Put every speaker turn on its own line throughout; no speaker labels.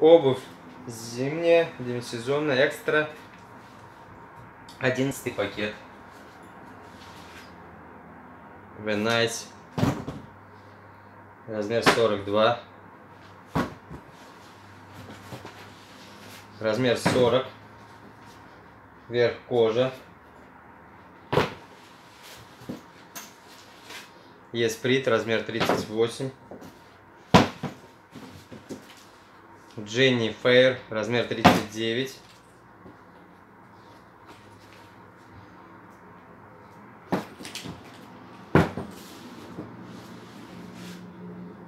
Обувь зимняя, демисезонная, экстра. Одиннадцатый пакет. Very nice. Размер 42. Размер 40. Верх кожа. Есприт, размер 38. Дженни Фейр, размер 39.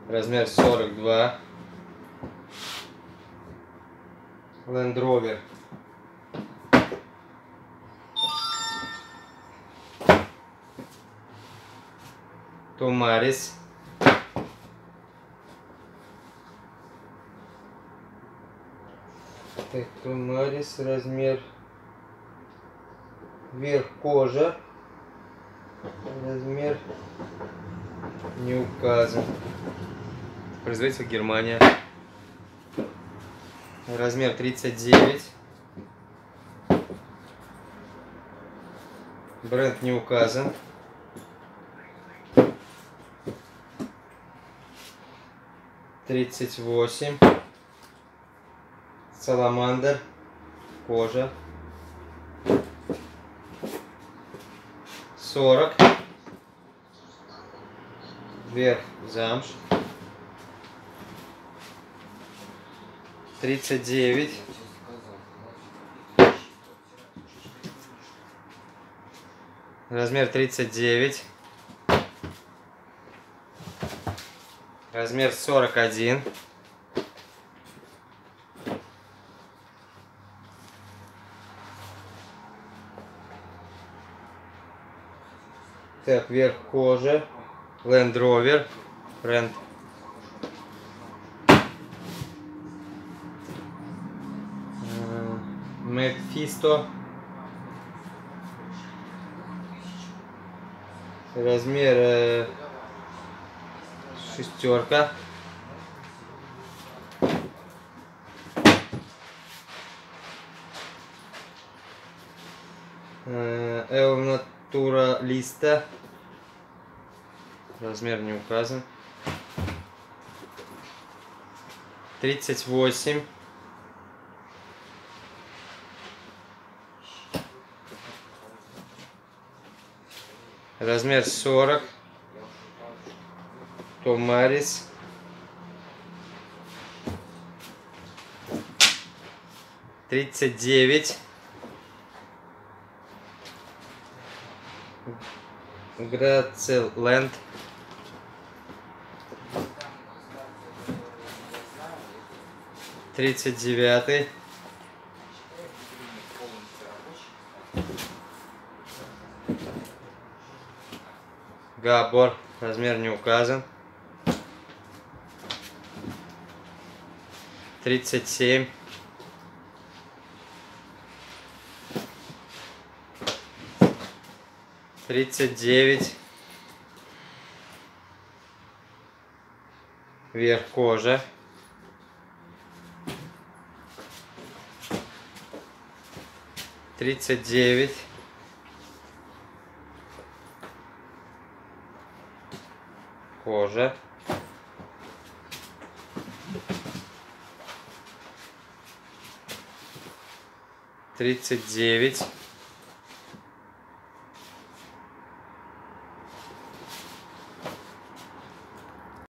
Размер 42. Land Rover. Томарис. Так, Томарис, размер верх кожа, размер не указан. Производитель Германия. Размер 39. Бренд не указан. Тридцать восемь саламандр, кожа. 40. Вверх замш. 39. 39. Размер 39. Размер 41. Так, верх кожи. Land Rover. Э, Мефисто. Размер э, шестерка. Э, Натура Листа. Размер не указан. Тридцать восемь. Размер сорок. Томарис. Тридцать девять. Грацеленд. Тридцать девятый. Габор. Размер не указан. 37. Тридцать девять. Верх кожа. Тридцать девять. Кожа. Тридцать девять.